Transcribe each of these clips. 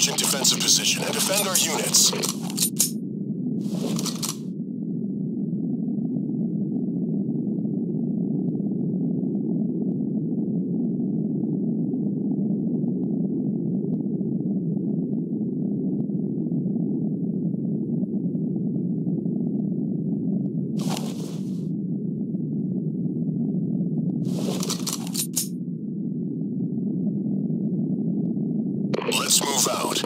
urgent defensive position and defend our units. Let's move out.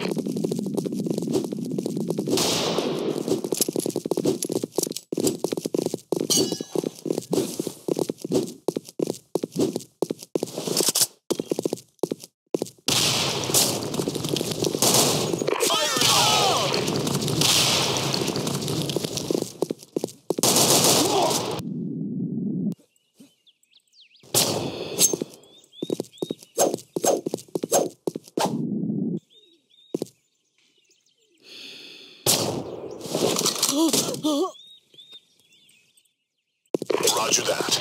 Fire in the hole! Roger that.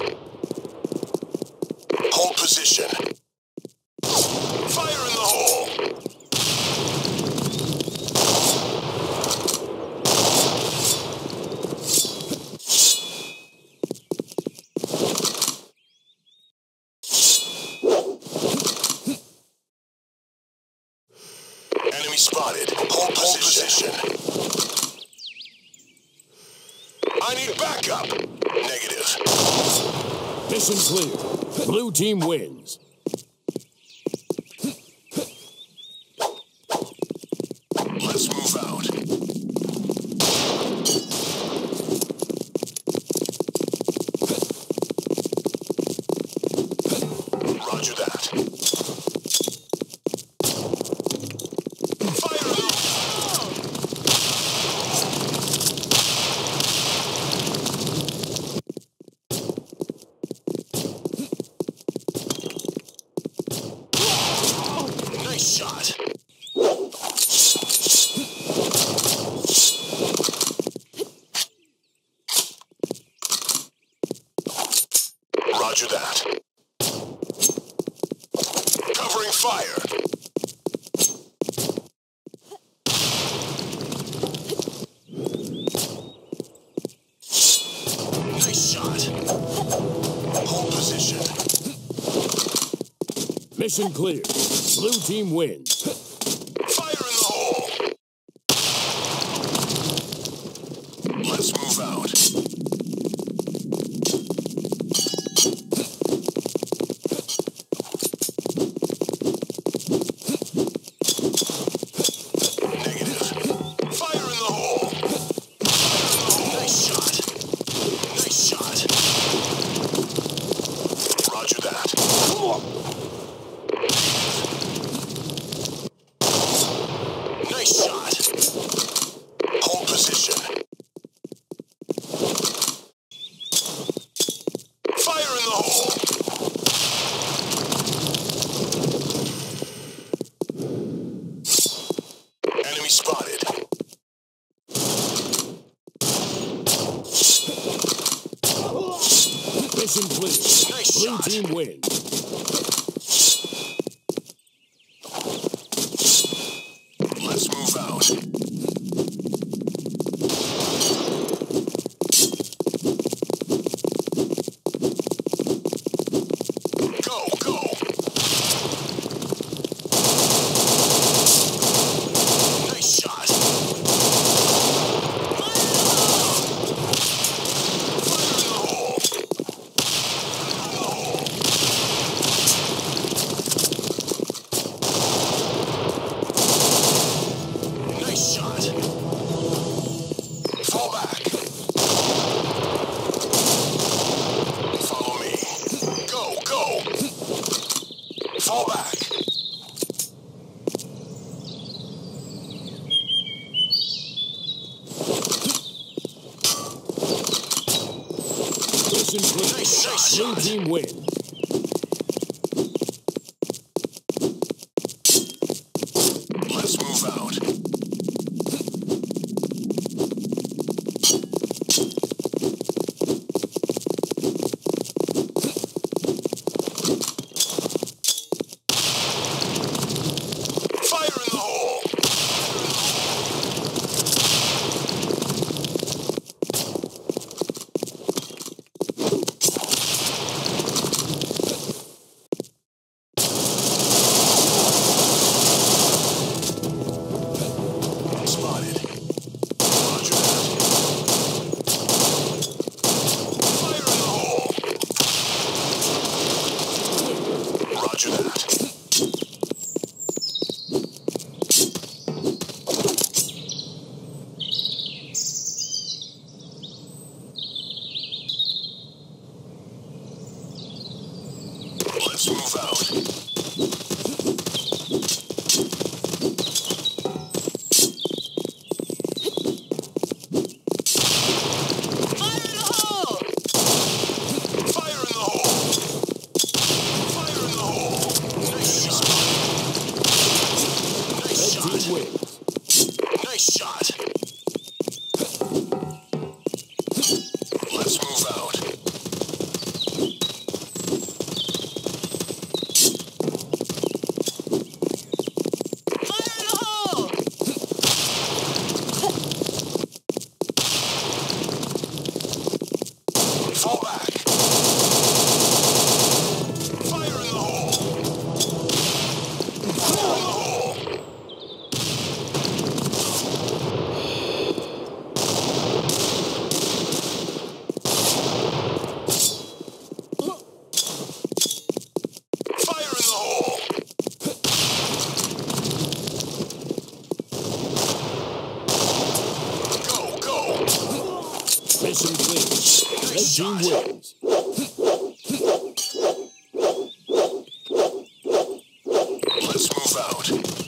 Hold position. Fire in the hole! Enemy spotted. Hold position. I need backup. Negative. Mission clear. Blue team wins. Let's move out. Roger that. Fire in the Nice shot. Roger that. Covering fire. Nice shot. Hold position. Mission clear. Blue team wins. Roger that. Nice shot. Hold position. Fire in the hole. Enemy spotted. Mission clear. Blue shot. team wins. Let's move out. Go, go. Nice shot. Fire in the hole. Nice shot. Fall back. Follow me. Go, go. Fall back. Nice Blue team wins. move out. Let's move out.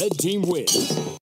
Red team wins.